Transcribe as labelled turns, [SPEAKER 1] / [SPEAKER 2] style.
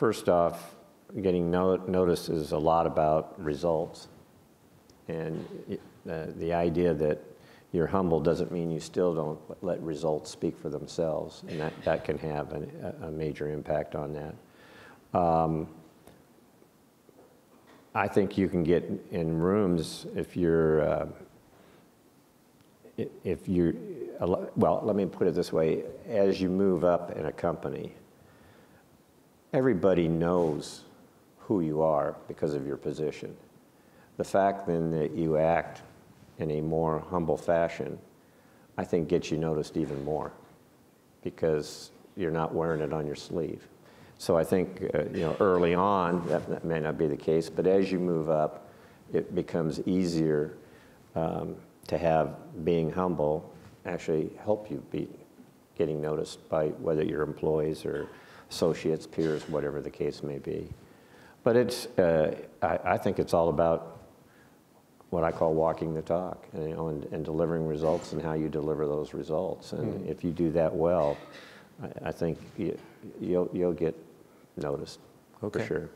[SPEAKER 1] first off, getting no- noticed is a lot about results. And uh, the idea that you're humble doesn't mean you still don't let results speak for themselves. And that, that can have an- a, major impact on that. Um, I think you can get in rooms if you're, uh, if you, a lo- well, let me put it this way. As you move up in a company, everybody knows who you are because of your position. The fact then that you act in a more humble fashion, I think gets you noticed even more because you're not wearing it on your sleeve. So I think, uh, you know, early on, that, that may not be the case, but as you move up, it becomes easier um, to have being humble actually help you be getting noticed by whether your employees or associates, peers, whatever the case may be. But it's, uh, I, I think it's all about what I call walking the talk, and, you know, and, and delivering results and how you deliver those results. And if you do that well, I, I think you, you'll, you'll get noticed, for sure.